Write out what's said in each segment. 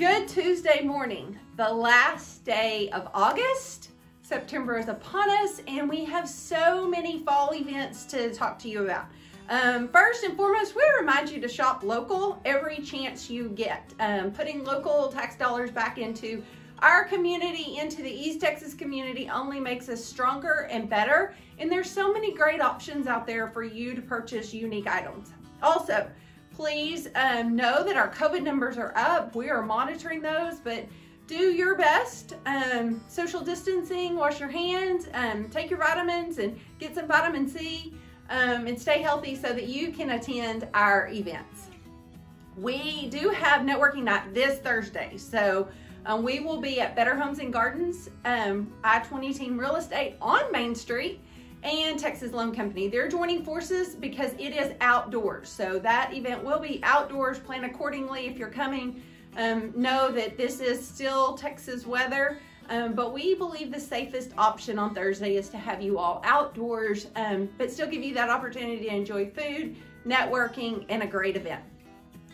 Good Tuesday morning, the last day of August. September is upon us, and we have so many fall events to talk to you about. Um, first and foremost, we remind you to shop local every chance you get. Um, putting local tax dollars back into our community, into the East Texas community, only makes us stronger and better. And there's so many great options out there for you to purchase unique items. Also, please um, know that our COVID numbers are up. We are monitoring those, but do your best. Um, social distancing, wash your hands, um, take your vitamins and get some vitamin C um, and stay healthy so that you can attend our events. We do have networking night this Thursday. So um, we will be at Better Homes and Gardens, um, I-20 Team Real Estate on Main Street and Texas Loan Company. They're joining forces because it is outdoors. So that event will be outdoors. Plan accordingly if you're coming. Um, know that this is still Texas weather, um, but we believe the safest option on Thursday is to have you all outdoors, um, but still give you that opportunity to enjoy food, networking, and a great event.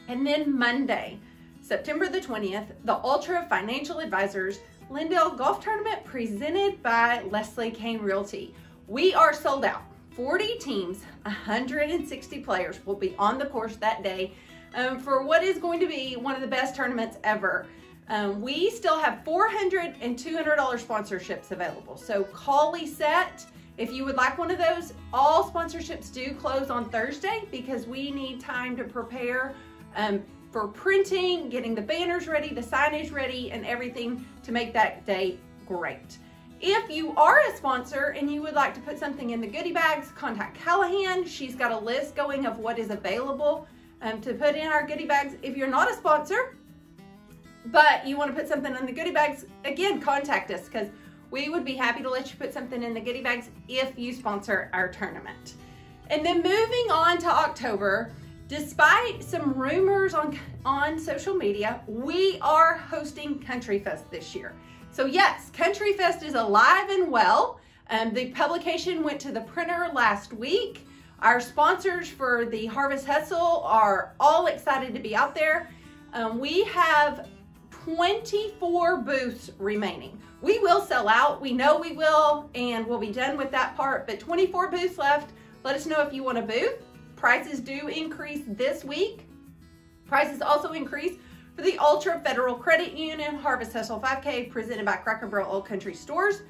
And then Monday, September the 20th, the Ultra Financial Advisors Lindale Golf Tournament presented by Leslie Kane Realty. We are sold out. 40 teams, 160 players will be on the course that day um, for what is going to be one of the best tournaments ever. Um, we still have $400 and $200 sponsorships available. So call Lisette if you would like one of those. All sponsorships do close on Thursday because we need time to prepare um, for printing, getting the banners ready, the signage ready, and everything to make that day great. If you are a sponsor and you would like to put something in the goodie bags, contact Callahan. She's got a list going of what is available um, to put in our goodie bags. If you're not a sponsor, but you want to put something in the goodie bags, again, contact us because we would be happy to let you put something in the goodie bags if you sponsor our tournament. And then moving on to October, despite some rumors on, on social media, we are hosting Country Fest this year. So yes, Country Fest is alive and well. Um, the publication went to the printer last week. Our sponsors for the Harvest Hustle are all excited to be out there. Um, we have 24 booths remaining. We will sell out. We know we will, and we'll be done with that part, but 24 booths left. Let us know if you want a booth. Prices do increase this week. Prices also increase for the Ultra Federal Credit Union Harvest Hustle 5K presented by Cracker Barrel Old Country Stores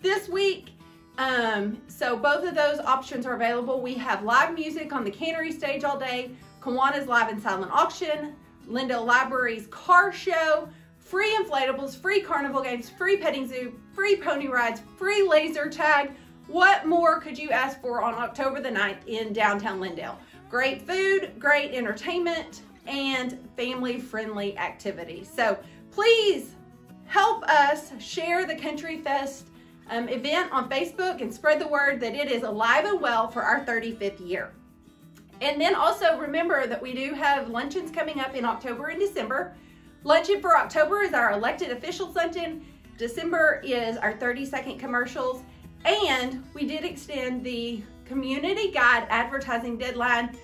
this week. Um, so both of those options are available. We have live music on the cannery stage all day, Kiwanis live and silent auction, Lindale Library's car show, free inflatables, free carnival games, free petting zoo, free pony rides, free laser tag. What more could you ask for on October the 9th in downtown Lindale? Great food, great entertainment, and family friendly activities. So please help us share the Country Fest um, event on Facebook and spread the word that it is alive and well for our 35th year. And then also remember that we do have luncheons coming up in October and December. Luncheon for October is our elected officials luncheon. December is our 30 second commercials. And we did extend the community guide advertising deadline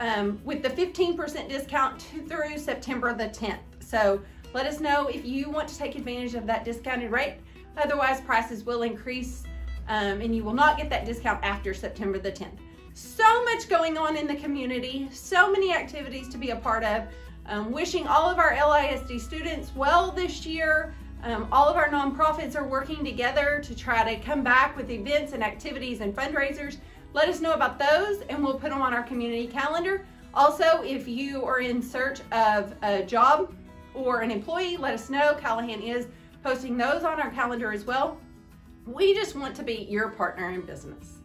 um, with the 15% discount through September the 10th. So let us know if you want to take advantage of that discounted rate. Otherwise, prices will increase um, and you will not get that discount after September the 10th. So much going on in the community, so many activities to be a part of. Um, wishing all of our LISD students well this year. Um, all of our nonprofits are working together to try to come back with events and activities and fundraisers. Let us know about those and we'll put them on our community calendar. Also, if you are in search of a job or an employee, let us know. Callahan is posting those on our calendar as well. We just want to be your partner in business.